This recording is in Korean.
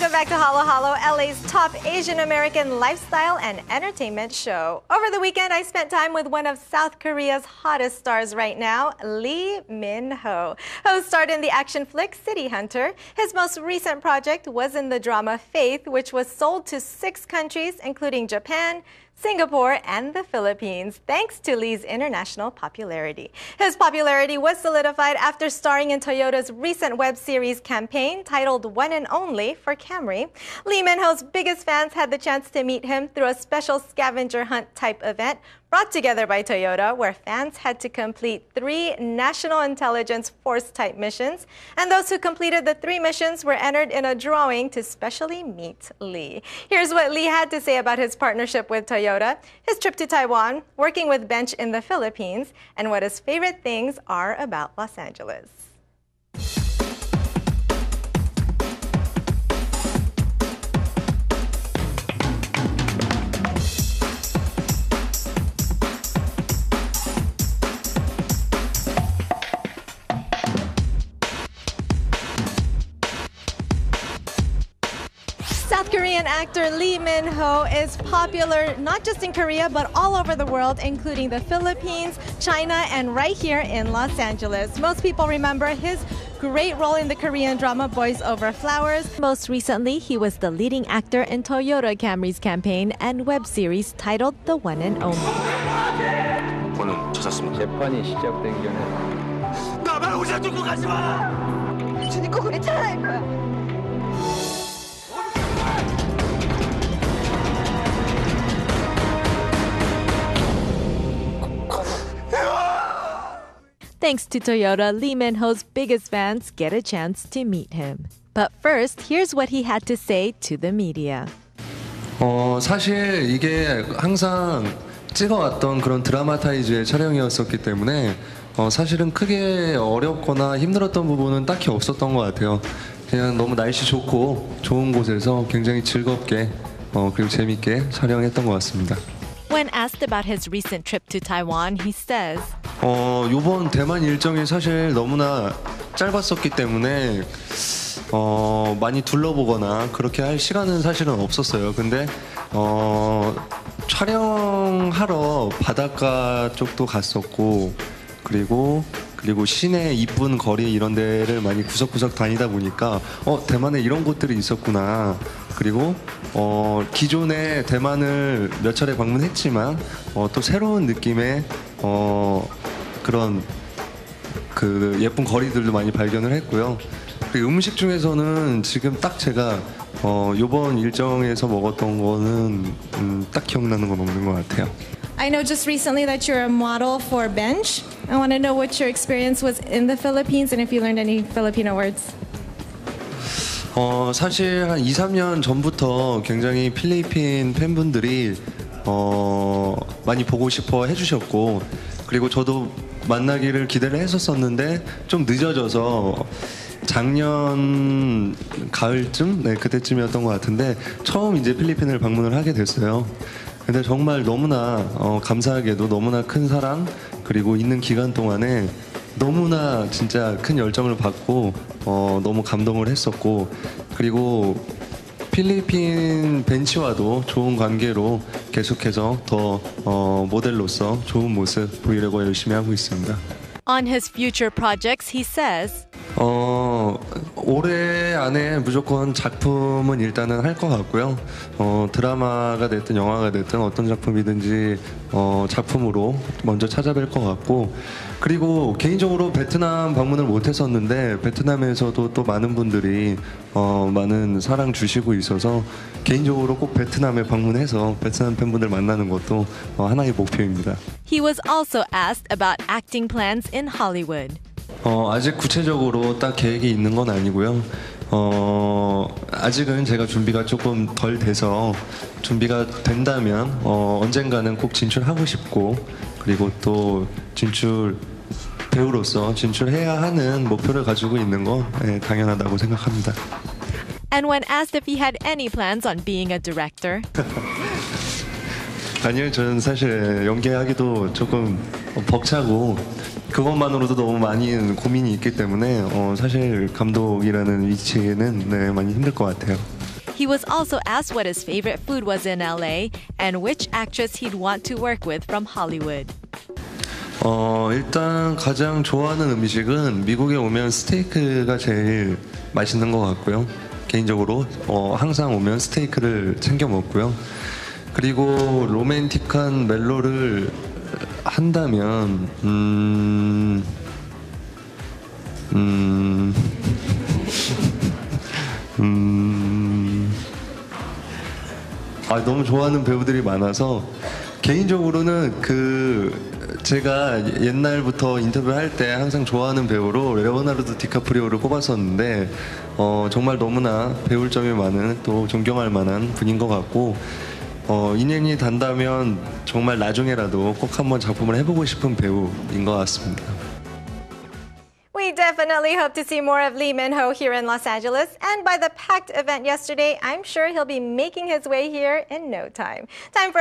Welcome back to Halo Halo, LA's top Asian American lifestyle and entertainment show. Over the weekend, I spent time with one of South Korea's hottest stars right now, Lee Min Ho. Ho starred in the action flick City Hunter. His most recent project was in the drama Faith, which was sold to six countries, including Japan, Singapore, and the Philippines, thanks to Lee's international popularity. His popularity was solidified after starring in Toyota's recent web series campaign titled One and Only for Camry. Lee Min-ho's biggest fans had the chance to meet him through a special scavenger hunt type event brought together by Toyota, where fans had to complete three National Intelligence Force type missions. And those who completed the three missions were entered in a drawing to specially meet Lee. Here's what Lee had to say about his partnership with Toyota, his trip to Taiwan, working with Bench in the Philippines, and what his favorite things are about Los Angeles. South Korean actor Lee Min Ho is popular not just in Korea but all over the world, including the Philippines, China, and right here in Los Angeles. Most people remember his great role in the Korean drama Boys Over Flowers. Most recently, he was the leading actor in Toyota Camry's campaign and web series titled The One and Only. 번호 찾았습니다. 재판이 시작된 전에 나만 혼자 두고 가지 마. 준이 꼭 우리 찾아낼 거야. Thanks to Toyota, Lee Min Ho's biggest fans get a chance to meet him. But first, here's what he had to say to the media. 어, 사실 이게 항상 찍어왔던 그런 드라마타이즈의 촬영이었었기 때문에 어, 사실은 크게 어렵거나 힘들었던 부분은 딱히 없었던 것 같아요. 그냥 너무 날씨 좋고 좋은 곳에서 굉장히 즐겁게 어, 그리고 재밌게 촬영했던 것 같습니다. When asked about his recent trip to Taiwan, he says, 어, 요번 대만 일정이 사실 너무나 짧았었기 때문에 어, 많이 둘러보거나 그렇게 할 시간은 사실은 없었어요. 근데 어, 촬영하러 바닷가 쪽도 갔었고 그리고 그리고 시내 이쁜 거리 이런 데를 많이 구석구석 다니다 보니까 어 대만에 이런 곳들이 있었구나 그리고 어 기존에 대만을 몇 차례 방문했지만 어, 또 새로운 느낌의 어 그런 그 예쁜 거리들도 많이 발견을 했고요. 그리고 음식 중에서는 지금 딱 제가 어 요번 일정에서 먹었던 거는 음, 딱 기억나는 건 없는 것 같아요. I know just recently that you're a model for Bench. I want to know what your experience was in the Philippines and if you learned any Filipino words. 어, 사실 한 2, 3년 전부터 굉장히 필리핀 팬분들이 어, 많이 보고 싶어 해주셨고 그리고 저도 만나기를 기대를 했었었는데 좀 늦어져서 작년 가을쯤 네 그때쯤이었던 것 같은데 처음 이제 필리핀을 방문을 하게 됐어요. 근데 정말 너무나 어, 감사하게도 너무나 큰 사랑 그리고 있는 기간 동안에 너무나 진짜 큰 열정을 받고 어, 너무 감동을 했었고 그리고 필리핀 벤치와도 좋은 관계로 계속해서 더 어, 모델로서 좋은 모습 보이려고 열심히 하고 있습니다. On his future projects, he says, 어, 올해 안에 무조건 작품은 일단은 할 것 같고요. 어, 드라마가 됐든 영화가 됐든 어떤 작품이든지 어, 작품으로 먼저 찾아뵐 것 같고 그리고 개인적으로 베트남 방문을 못 했었는데 베트남에서도 또 많은 분들이 어, 많은 사랑 주시고 있어서 개인적으로 꼭 베트남에 방문해서 베트남 팬분들 만나는 것도 어, 하나의 목표입니다. he was also asked about acting plans in Hollywood. 어, 아직 구체적으로 딱 계획이 있는 건 아니고요. 어, 아직은 제가 준비가 조금 덜 돼서 준비가 된다면 어, 언젠가는 꼭 진출하고 싶고 그리고 또 진출 배우로서 진출해야 하는 목표를 가지고 있는 거 예, 당연하다고 생각합니다. And when asked if he had any plans on being a director, 아니요, 저는 사실 연기하기도 조금 벅차고 그것만으로도 너무 많이 고민이 있기 때문에 어, 사실 감독이라는 위치에는 네, 많이 힘들 것 같아요. He was also asked what his favorite food was in LA and which actress he'd want to work with from Hollywood. 어, 일단 가장 좋아하는 음식은 미국에 오면 스테이크가 제일 맛있는 것 같고요. 개인적으로 어, 항상 오면 스테이크를 챙겨 먹고요. 그리고 로맨틱한 멜로를 한다면 음, 음, 음, 아, 너무 좋아하는 배우들이 많아서 개인적으로는 그 제가 옛날부터 인터뷰할 때 항상 좋아하는 배우로 레오나르도 디카프리오를 꼽았었는데 어, 정말 너무나 배울 점이 많은 또 존경할 만한 분인 것 같고 어, 인연이 단다면 정말 나중에라도 꼭 한번 작품을 해보고 싶은 배우인 것 같습니다. We definitely hope to see more of Lee Min Ho here in Los Angeles. And by the packed event yesterday, I'm sure he'll be making his way here in no time. Time for